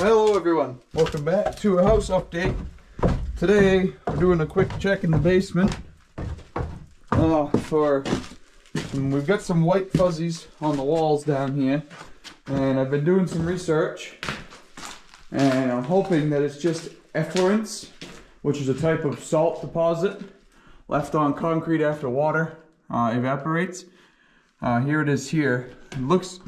Hello everyone, welcome back to a house update. Today we're doing a quick check in the basement. Uh, for we've got some white fuzzies on the walls down here, and I've been doing some research, and I'm hoping that it's just efflorescence, which is a type of salt deposit left on concrete after water uh, evaporates. Uh, here it is here. It looks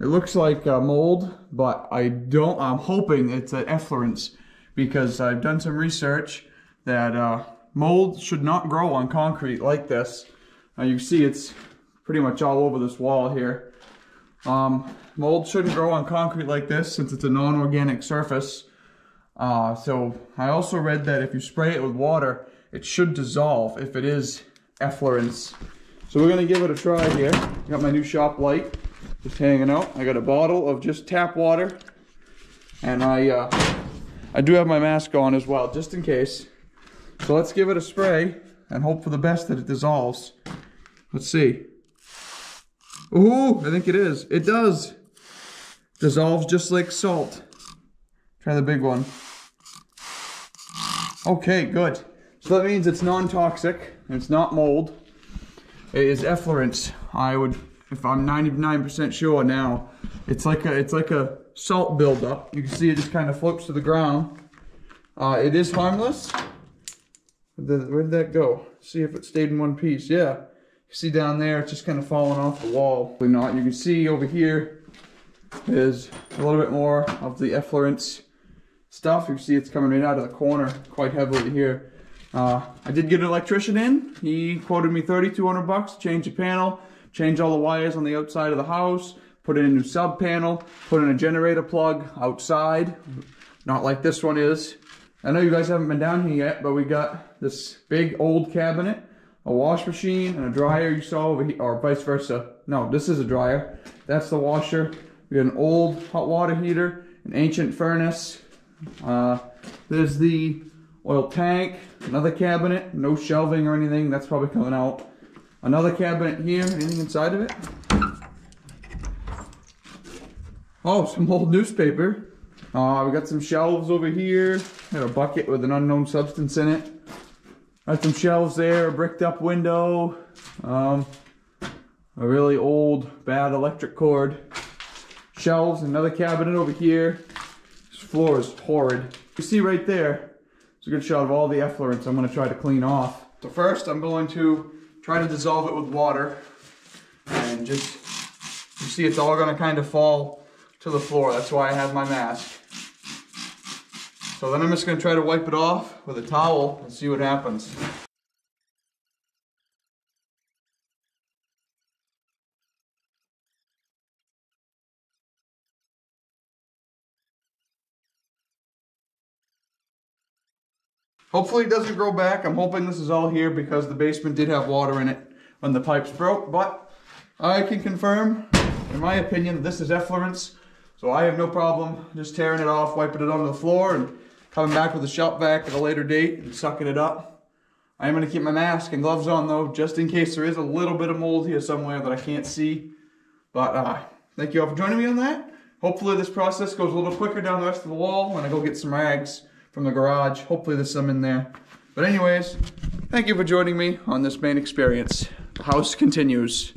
it looks like uh, mold, but I don't, I'm hoping it's an efflorescence because I've done some research that uh, mold should not grow on concrete like this. Uh, you see it's pretty much all over this wall here. Um, mold shouldn't grow on concrete like this since it's a non-organic surface. Uh, so I also read that if you spray it with water, it should dissolve if it is efflorescence. So we're gonna give it a try here. Got my new shop light just hanging out. I got a bottle of just tap water, and I uh, I do have my mask on as well, just in case. So let's give it a spray and hope for the best that it dissolves. Let's see. Ooh, I think it is. It does. Dissolves just like salt. Try the big one. Okay, good. So that means it's non-toxic, it's not mold. It is efflorescence. I would if I'm 99% sure now. It's like a it's like a salt buildup. You can see it just kind of floats to the ground. Uh, it is harmless. where did that go? See if it stayed in one piece. Yeah. You see down there, it's just kind of falling off the wall. Probably Not. You can see over here is a little bit more of the efflorescence stuff. You can see it's coming right out of the corner quite heavily here. Uh, I did get an electrician in. He quoted me 3,200 bucks to change the panel change all the wires on the outside of the house, put in a new sub panel, put in a generator plug outside, not like this one is. I know you guys haven't been down here yet, but we got this big old cabinet, a wash machine, and a dryer you saw over here, or vice versa. No, this is a dryer. That's the washer. We got an old hot water heater, an ancient furnace. Uh, there's the oil tank, another cabinet, no shelving or anything. That's probably coming out. Another cabinet here. Anything inside of it? Oh, some old newspaper. Uh, we got some shelves over here. Got a bucket with an unknown substance in it. Got some shelves there, a bricked up window. Um, a really old, bad electric cord. Shelves, another cabinet over here. This floor is horrid. You see right there, it's a good shot of all the efflorescence I'm gonna try to clean off. So first I'm going to try to dissolve it with water and just, you see it's all gonna kind of fall to the floor. That's why I have my mask. So then I'm just gonna try to wipe it off with a towel and see what happens. Hopefully it doesn't grow back. I'm hoping this is all here because the basement did have water in it when the pipes broke, but I can confirm, in my opinion, this is efflorescence. So I have no problem just tearing it off, wiping it onto the floor, and coming back with a shop vac at a later date and sucking it up. I am going to keep my mask and gloves on though, just in case there is a little bit of mold here somewhere that I can't see. But uh, thank you all for joining me on that. Hopefully this process goes a little quicker down the rest of the wall when I go get some rags from the garage. Hopefully there's some in there. But anyways, thank you for joining me on this Maine Experience. The house continues.